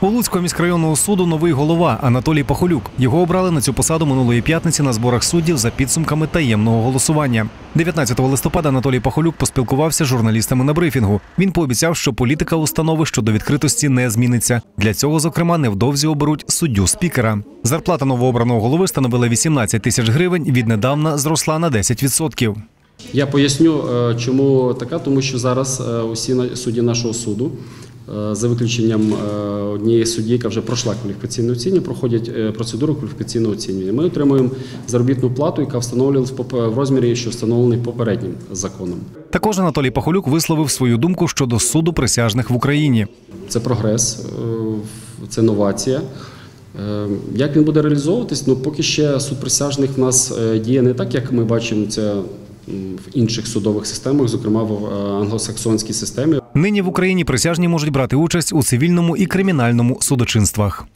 У Луцького міськрайонного суду новий голова Анатолій Пахолюк. Його обрали на цю посаду минулої п'ятниці на зборах суддів за підсумками таємного голосування. 19 листопада Анатолій Пахолюк поспілкувався з журналістами на брифінгу. Він пообіцяв, що політика установи щодо відкритості не зміниться. Для цього, зокрема, невдовзі оберуть суддю спікера. Зарплата новообраного голови становила 18 тисяч гривень. Віднедавна зросла на 10%. Я поясню, е, чому така, тому що зараз е, усі судді нашого суду, за виключенням е, однієї судді, яка вже пройшла кваліфікаційне оцінювання, проходять е, процедуру кваліфікаційного оцінювання. Ми отримуємо заробітну плату, яка встановлювалась в розмірі, що встановлений попереднім законом. Також Анатолій Пахолюк висловив свою думку щодо суду присяжних в Україні. Це прогрес, е, це новація. Е, Як він буде реалізовуватись? Ну, поки ще суд присяжних в нас е, діє не так, як ми бачимо це в інших судових системах, зокрема в е, англосаксонській системі. Нині в Україні присяжні можуть брати участь у цивільному і кримінальному судочинствах.